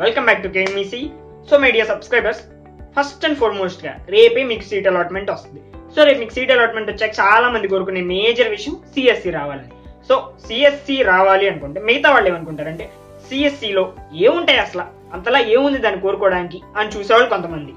Welcome back to KMEC so media subscribers first and ఫార్మోస్ట్గా రేపే మీకు seat allotment వస్తుంది. So రేపు మీకు సీట్ అలాట్మెంట్ వచ్చాక చాలా మంది కోరుకునే మేజర్ విషయం సిఎస్సి రావాలని సో సిఎస్సి రావాలి అనుకుంటే మిగతా వాళ్ళు ఏమనుకుంటారంటే సిఎస్సిలో ఏముంటాయి అసలు? అంతలా ఏముంది దాన్ని కోరుకోవడానికి అని చూసేవాళ్ళు కొంతమంది.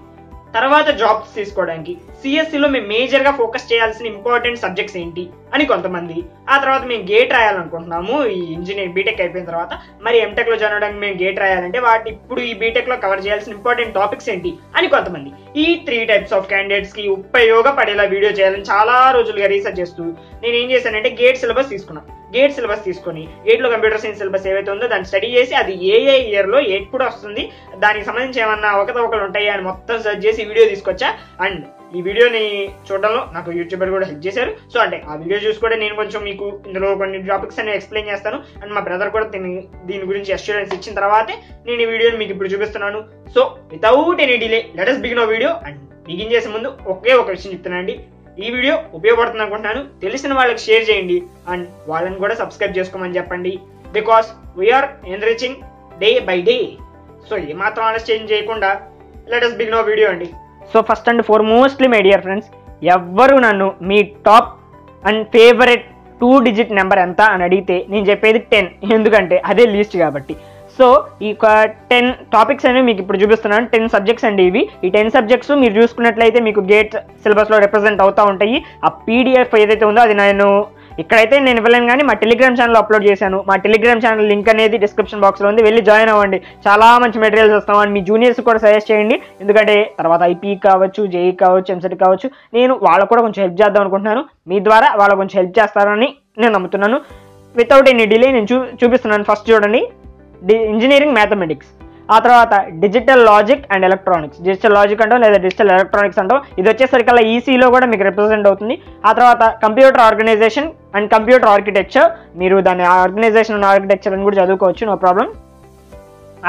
తర్వాత జాబ్స్ తీసుకోవడానికి సిఎస్సిలో మేము మేజర్గా ఫోకస్ చేయాల్సిన ఇంపార్టెంట్ సబ్జెక్ట్స్ ఏంటి అని కొంతమంది. ఆ తర్వాత మేము గేట్ రాయాలనుకుంటున్నాము. ఈ ఇంజనీర్ బీటెక్ అయిపోయిన తర్వాత మరి ఎంటెక్లో జాయిన్ అవడానికి మేము గేట్ రాయాలంటే వాటి ఇప్పుడు ఈ బీటెక్లో కవర్ చేయాల్సిన ఇంపార్టెంట్ టాపిక్స్ ఏంటి అని కొంతమంది. ఈ త్రీ టైప్స్ ఆఫ్ క్యాండిడేట్స్కి ఉపయోగపడేలా వీడియో చేయాలని చాలా రోజులుగా రీసెర్చ్ చేస్తూ నేను ఏం చేశానంటే గేట్ సిలబస్ తీసుకున్నాను గేట్ సిలబస్ తీసుకొని గేట్లో కంప్యూటర్ సైన్స్ సిలబస్ ఏవైతే ఉందో దాన్ని స్టడీ చేసి అది ఏ ఏ ఇయర్లో ఎప్పుడు వస్తుంది. దానికి సంబంధించి ఏమన్నా ఒకటి ఉంటాయి అని మొత్తం సెర్చ్ చేసి వీడియో తీసుకొచ్చా? అండ్ ఈ వీడియోని చూడడంలో నాకు యూట్యూబర్ కూడా హెల్ప్ చేశారు. సో అంటే ఆ వీడియో చూసి కూడా నేను కొంచెం మీకు ఇందులో కొన్ని టాపిక్స్ అనేవి ఎక్స్ప్లెయిన్ చేస్తాను. అండ్ మా బ్రదర్ కూడా దీని దీని గురించి అష్యూరెన్స్ ఇచ్చిన తర్వాతే నేను ఈ వీడియోని మీకు ఇప్పుడు చూపిస్తున్నాను. So without any delay let us begin video and begin చేసే ముందు ఒకే ఒక విషయం చెప్తున్నానండి. ఈ వీడియో ఉపయోగపడుతుంది అనుకుంటున్నాను. తెలిసిన వాళ్ళకి షేర్ చేయండి. అండ్ వాళ్ళని కూడా సబ్స్క్రైబ్ చేసుకోమని చెప్పండి. Because we are enriching day by day so ఏమాత్రం ఆలస్యం చేయకుండా లెటస్ బిగిన్ వీడియో అండి. So first and foremostly my dear friends ఎవ్వరు నన్ను మీ top and favourite two digit number ఎంత అని అడిగితే నేను చెప్పేది టెన్ ఎందుకంటే అదే లీస్ట్ కాబట్టి. సో ఈ టెన్ టాపిక్స్ అనేవి మీకు ఇప్పుడు చూపిస్తున్నాను. టెన్ సబ్జెక్ట్స్ అండి ఇవి. ఈ టెన్ సబ్జెక్ట్స్ మీరు చూసుకున్నట్లయితే మీకు గేట్ సిలబస్లో రిప్రజెంట్ అవుతూ ఉంటాయి. ఆ పీడిఎఫ్ ఏదైతే ఉందో అది నేను ఇక్కడైతే నేను ఇవ్వలేను కానీ మా టెలిగ్రామ్ ఛానల్ అప్లోడ్ చేశాను. మా టెలిగ్రామ్ ఛానల్ లింక్ అనేది డిస్క్రిప్షన్ బాక్స్లో ఉంది. వెళ్ళి జాయిన్ అవ్వండి. చాలా మంచి మెటీరియల్స్ వస్తామని మీ జూనియర్స్ కూడా సజెస్ట్ చేయండి. ఎందుకంటే తర్వాత ఐపీ కావచ్చు జేఈ కావచ్చు ఎంసెట్ కావచ్చు నేను వాళ్ళకు కూడా కొంచెం హెల్ప్ చేద్దాం అనుకుంటున్నాను. మీ ద్వారా వాళ్ళు కొంచెం హెల్ప్ చేస్తారని నేను నమ్ముతున్నాను. వితౌట్ ఎనీ డిలే నేను చూ చూపిస్తున్నాను. ఫస్ట్ చూడండి. Engineering mathematics. ఆ తర్వాత digital logic and electronics. Digital logic అంటాం లేదా డిజిటల్ ఎలక్ట్రానిక్స్ అంటాం ఇది వచ్చేసరికల్లా ఈసీలో కూడా మీకు రిప్రజెంట్ అవుతుంది. ఆ తర్వాత computer organisation and computer architecture. మీరు దాని ఆర్గనైజేషన్ అండ్ ఆర్కిటెక్చర్ అని కూడా చదువుకోవచ్చు నో ప్రాబ్లం.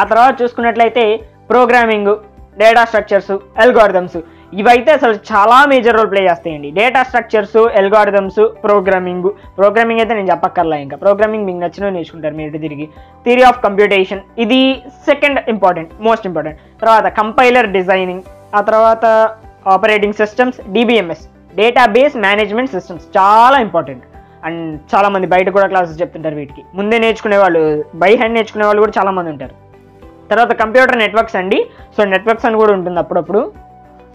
ఆ తర్వాత చూసుకున్నట్లయితే ప్రోగ్రామింగ్ డేటా స్ట్రక్చర్స్ ఎల్గారిథమ్స్ ఇవైతే అసలు చాలా major role play చేస్తాయండి. Data structures algorithms programming programming అయితే నేను చెప్పక్కర్లా ఇంకా. ప్రోగ్రామింగ్ మీకు నచ్చినవి నేర్చుకుంటారు మీరు తిరిగి. థియరీ ఆఫ్ కంప్యూటేషన్ ఇది సెకండ్ ఇంపార్టెంట్ మోస్ట్ ఇంపార్టెంట్ తర్వాత కంపైలర్ డిజైనింగ్ ఆ తర్వాత operating systems DBMS database management systems చాలా ఇంపార్టెంట్ అండ్ చాలామంది బయట కూడా క్లాసెస్ చెప్తుంటారు వీటికి. ముందే నేర్చుకునే వాళ్ళు బై హ్యాండ్ నేర్చుకునే వాళ్ళు కూడా చాలామంది ఉంటారు. తర్వాత కంప్యూటర్ నెట్వర్క్స్ అండి. సో నెట్వర్క్స్ అని కూడా ఉంటుంది అప్పుడప్పుడు.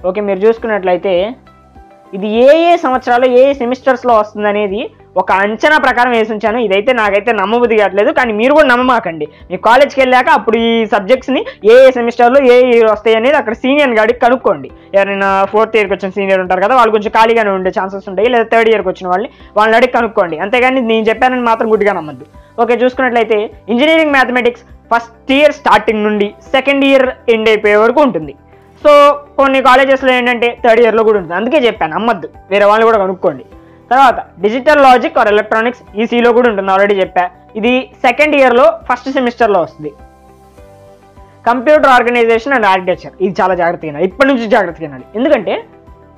ఓకే మీరు చూసుకున్నట్లయితే ఇది ఏ ఏ సంవత్సరాల్లో ఏ ఏ సెమిస్టర్స్లో వస్తుంది అనేది ఒక అంచనా ప్రకారం వేసి ఉంచాను. ఇదైతే నాకైతే నమ్మబుద్ధి కావట్లేదు కానీ మీరు కూడా నమ్మమాకండి. మీ కాలేజ్కి వెళ్ళాక అప్పుడు ఈ సబ్జెక్ట్స్ని ఏ ఏ సెమిస్టర్లో ఏ ఇయర్ వస్తాయి అనేది అక్కడ సీనియర్ గాడికి కనుక్కోండి. ఎవరైనా ఫోర్త్ ఇయర్కి వచ్చిన సీనియర్ ఉంటారు కదా వాళ్ళు కొంచెం ఖాళీగానే ఉండే ఛాన్సెస్ ఉంటాయి లేదా థర్డ్ ఇయర్కి వచ్చిన వాళ్ళని వాళ్ళని అడిగి కనుక్కోండి. అంతేగాని నేను చెప్పానని మాత్రం గుడ్డిగా నమ్మద్దు. ఓకే చూసుకున్నట్లయితే engineering mathematics first year starting నుండి సెకండ్ ఇయర్ ఎండ్ అయిపోయే వరకు ఉంటుంది. సో కొన్ని కాలేజెస్లో ఏంటంటే థర్డ్ ఇయర్లో కూడా ఉంటుంది. అందుకే చెప్పాను అమ్మద్దు వేరే వాళ్ళు కూడా కనుక్కోండి. తర్వాత డిజిటల్ లాజిక్ ఆర్ ఎలక్ట్రానిక్స్ ఈసీలో కూడా ఉంటుంది ఆల్రెడీ చెప్పా. ఇది సెకండ్ ఇయర్లో ఫస్ట్ సెమిస్టర్లో వస్తుంది. కంప్యూటర్ ఆర్గనైజేషన్ అండ్ ఆర్కిటెక్చర్ ఇది చాలా జాగ్రత్తగా ఇప్పటి నుంచి జాగ్రత్తగా ఎందుకంటే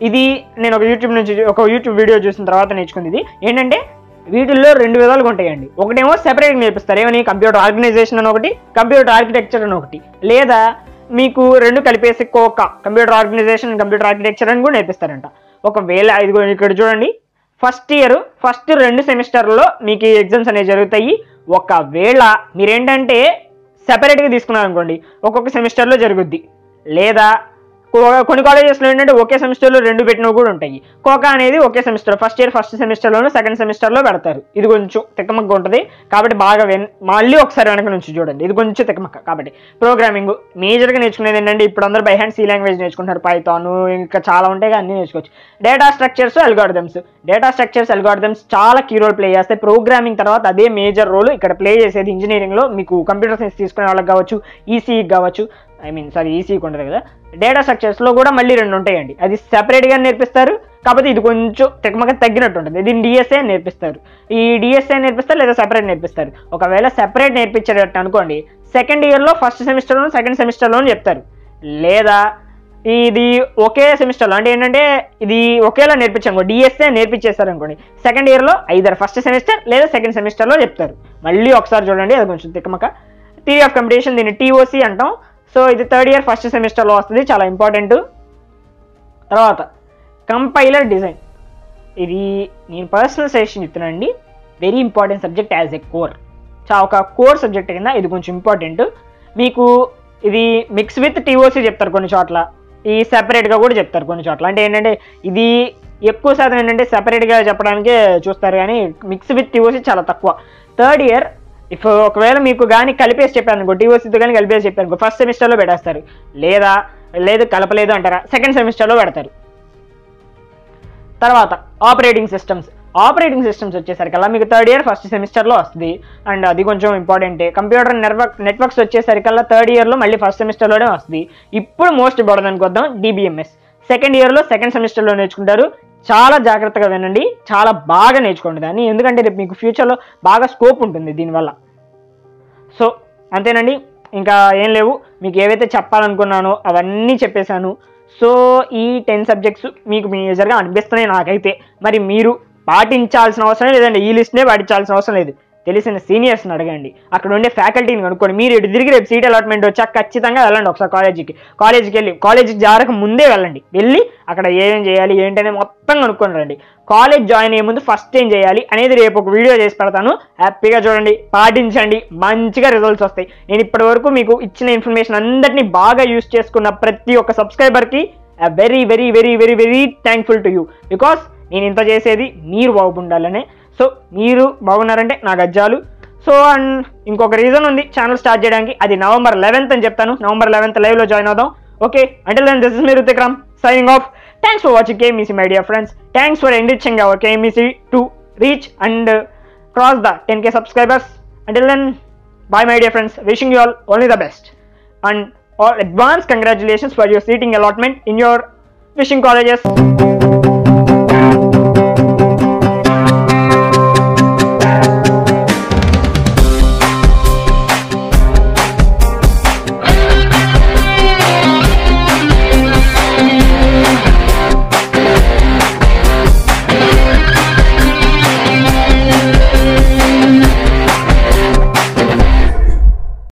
ఇది నేను ఒక యూట్యూబ్ నుంచి ఒక యూట్యూబ్ వీడియో చూసిన తర్వాత నేర్చుకుంది ఇది. ఏంటంటే వీటిల్లో రెండు విధాలుగా ఉంటాయండి. ఒకటేమో సెపరేట్గా నేర్పిస్తారు. ఏమని? కంప్యూటర్ ఆర్గనైజేషన్ అని ఒకటి కంప్యూటర్ ఆర్కిటెక్చర్ అని ఒకటి. లేదా మీకు రెండు కలిపేసి కోక కంప్యూటర్ ఆర్గనైజేషన్ కంప్యూటర్ ఆర్కిటెక్చర్ అని కూడా నేర్పిస్తారంట. ఒకవేళ ఇది ఇక్కడ చూడండి ఫస్ట్ ఇయర్ ఫస్ట్ రెండు సెమిస్టర్లో మీకు ఎగ్జామ్స్ అనేవి జరుగుతాయి. ఒకవేళ మీరేంటంటే సెపరేట్గా తీసుకున్నారనుకోండి ఒక్కొక్క సెమిస్టర్లో జరుగుద్ది. లేదా కొన్ని కాలేజెస్లో ఏంటంటే ఒకే సెమిస్టర్లో రెండు పెట్టినవి కూడా ఉంటాయి. కోకా అనేది ఒకే సెమిస్టర్ ఫస్ట్ ఇయర్ ఫస్ట్ సెమిస్టర్లోను సెకండ్ సెమిస్టర్లో పెడతారు. ఇది కొంచెం తిక్కమక్క ఉంటుంది. కాబట్టి బాగా వెన్ మళ్ళీ ఒకసారి వెనక నుంచి చూడండి. ఇది కొంచెం తిక్కమక్క. కాబట్టి ప్రోగ్రామింగ్ మేజర్గా నేర్చుకునేది ఏంటంటే ఇప్పుడు అందరూ బై హ్యాండ్ సి లాంగ్వేజ్ నేర్చుకుంటారు పైథాన్ ఇంకా చాలా ఉంటాయి. అన్నీ నేర్చుకోవచ్చు. Data structures algorithms data structures algorithms చాలా కీ రోల్ ప్లే చేస్తాయి. ప్రోగ్రామింగ్ తర్వాత అదే మేజర్ రోల్ ఇక్కడ ప్లే చేసేది ఇంజనీరింగ్లో మీకు కంప్యూటర్ సైన్స్ తీసుకునే వాళ్ళకి కావచ్చు ఈసీఈ కావచ్చు. ఐ మీన్ సారీ ఈసీకి ఉంటుంది కదా. డేటా స్ట్రక్చర్స్లో కూడా మళ్ళీ రెండు ఉంటాయండి. అది సెపరేట్గా నేర్పిస్తారు కాకపోతే ఇది కొంచెం తెగమక తగ్గినట్టు ఉంటుంది. దీన్ని డిఎస్ఏ నేర్పిస్తారు. ఈ డిఎస్ఏ నేర్పిస్తారు లేదా సెపరేట్ నేర్పిస్తారు. ఒకవేళ సెపరేట్ నేర్పించేటట్టు అనుకోండి సెకండ్ ఇయర్లో ఫస్ట్ సెమిస్టర్లో సెకండ్ సెమిస్టర్లో చెప్తారు. లేదా ఇది ఒకే సెమిస్టర్లో అంటే ఏంటంటే ఇది ఒకేలా నేర్పించాము డిఎస్ఏ నేర్పించేస్తారు అనుకోండి సెకండ్ ఇయర్లో ఐదర్ ఫస్ట్ సెమిస్టర్ లేదా సెకండ్ సెమిస్టర్లో చెప్తారు. మళ్ళీ ఒకసారి చూడండి అది కొంచెం తిక్కమక థియరీ ఆఫ్ కంపిటీషన్ దీన్ని టీఓసి అంటాం. సో ఇది థర్డ్ ఇయర్ ఫస్ట్ సెమిస్టర్లో వస్తుంది చాలా ఇంపార్టెంట్ తర్వాత కంపైలర్ డిజైన్ ఇది నేను పర్సనల్ సజెషన్ చెప్తున్నానండి. Very important subject as a core చా ఒక కోర్ సబ్జెక్ట్ కింద ఇది కొంచెం ఇంపార్టెంట్ మీకు ఇది మిక్స్ విత్ టీఓసి చెప్తారు కొన్ని చోట్ల. ఈ సెపరేట్గా కూడా చెప్తారు కొన్ని చోట్ల. అంటే ఏంటంటే ఇది ఎక్కువ శాతం ఏంటంటే సెపరేట్గా చెప్పడానికే చూస్తారు కానీ మిక్స్ విత్ టీఓసి చాలా తక్కువ. థర్డ్ ఇయర్ ఇఫ్ ఒకవేళ మీకు కానీ కలిపేసి చెప్పాను అనుకో టీఓసీతో కానీ కలిపేసి చెప్పాను అనుకో ఫస్ట్ సెమిస్టర్లో పెట్టేస్తారు. లేదా లేదు కలపలేదు అంటారా సెకండ్ సెమిస్టర్లో పెడతారు. తర్వాత ఆపరేటింగ్ సిస్టమ్స్ ఆపరేటింగ్ సిస్టమ్స్ వచ్చేసరికల్లా మీకు థర్డ్ ఇయర్ ఫస్ట్ సెమిస్టర్లో వస్తుంది. అండ్ అది కొంచెం ఇంపార్టెంటే కంప్యూటర్ నెట్వర్క్ నెట్వర్క్స్ వచ్చేసరికల్లా థర్డ్ ఇయర్లో మళ్ళీ ఫస్ట్ సెమిస్టర్లోనే వస్తుంది. ఇప్పుడు మోస్ట్ ఇంపార్టెంట్ అనుకుందాం డిబిఎంఎస్ సెకండ్ ఇయర్లో సెకండ్ సెమిస్టర్లో నేర్చుకుంటారు. చాలా జాగ్రత్తగా వినండి. చాలా బాగా నేర్చుకోండి దాన్ని. ఎందుకంటే రేపు మీకు ఫ్యూచర్లో బాగా స్కోప్ ఉంటుంది దీనివల్ల. సో అంతేనండి. ఇంకా ఏం లేవు. మీకు ఏవైతే చెప్పాలనుకున్నానో అవన్నీ చెప్పేశాను. సో ఈ టెన్ సబ్జెక్ట్స్ మీకు మేజర్గా అనిపిస్తున్నాయి నాకైతే. మరి మీరు పాటించాల్సిన అవసరం లేదండి ఈ లిస్ట్నే పాటించాల్సిన అవసరం లేదు. తెలిసిన సీనియర్స్ని అడగండి. అక్కడ ఉండే ఫ్యాకల్టీని కనుక్కోండి. మీరు ఇటు తిరిగి రేపు సీట్ అలాట్మెంట్ వచ్చాక ఖచ్చితంగా వెళ్ళండి ఒకసారి కాలేజీకి కాలేజీకి వెళ్ళి కాలేజీకి జారక ముందే వెళ్ళండి. వెళ్ళి అక్కడ ఏం చేయాలి ఏంటనే మొత్తం కనుక్కొని రండి. కాలేజ్ జాయిన్ అయ్యే ముందు ఫస్ట్ ఏం చేయాలి అనేది రేపు ఒక వీడియో చేసి పెడతాను. హ్యాపీగా చూడండి పాటించండి మంచిగా రిజల్ట్స్ వస్తాయి. నేను ఇప్పటి వరకు మీకు ఇచ్చిన ఇన్ఫర్మేషన్ అందరినీ బాగా యూస్ చేసుకున్న ప్రతి ఒక్క సబ్స్క్రైబర్కి very very very very very thankful to you because నేను ఇంత చేసేది మీరు బాగుండాలనే సో మీరు బాగున్నారంటే నా గజ్జాలు. సో అండ్ ఇంకొక రీజన్ ఉంది ఛానల్ స్టార్ట్ చేయడానికి. అది నవంబర్ లెవెన్త్ అని చెప్తాను. నవంబర్ లెవెన్త్ లైవ్లో జాయిన్ అవుదాం. ఓకే అంటే then this is me Ruthikram signing off thanks for watching KMEC my dear friends thanks for enriching our KMEC to reach and cross the ten K subscribers until then bye my dear friends wishing you all only the best and all advance congratulations for your seating allotment in your fishing colleges